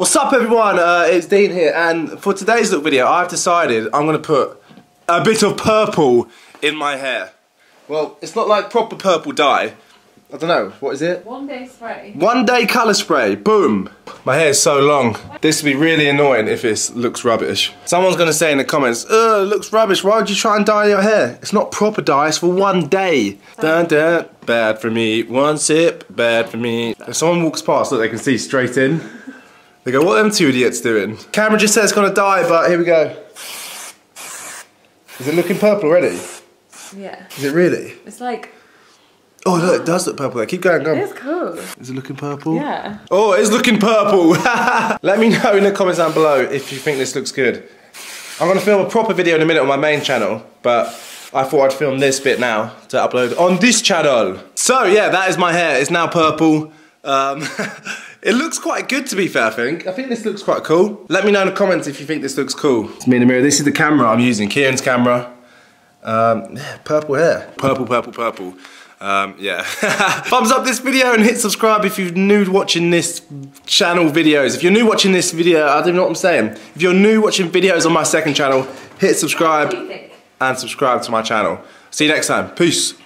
What's up everyone, uh, it's Dean here and for today's little video I've decided I'm going to put a bit of purple in my hair. Well, it's not like proper purple dye. I don't know, what is it? One day spray. One day colour spray, boom. My hair is so long. This would be really annoying if it looks rubbish. Someone's going to say in the comments, ugh, it looks rubbish, why would you try and dye your hair? It's not proper dye, it's for one day. Dun, dun, bad for me, one sip, bad for me. If someone walks past, look, they can see straight in. They go, what are them two idiots doing? Camera just says it's gonna die, but here we go. Is it looking purple already? Yeah. Is it really? It's like, Oh look, it does look purple there. Keep going, go on. it's cool. Is it looking purple? Yeah. Oh, it's looking purple. Let me know in the comments down below if you think this looks good. I'm gonna film a proper video in a minute on my main channel, but I thought I'd film this bit now to upload on this channel. So yeah, that is my hair. It's now purple. Um, it looks quite good to be fair, I think. I think this looks quite cool. Let me know in the comments if you think this looks cool. It's me in the mirror. This is the camera I'm using, Kieran's camera. Um, yeah, purple hair. Purple, purple, purple. Um, yeah. Thumbs up this video and hit subscribe if you're new watching this channel videos. If you're new watching this video, I don't know what I'm saying. If you're new watching videos on my second channel, hit subscribe What do you think? and subscribe to my channel. See you next time. Peace.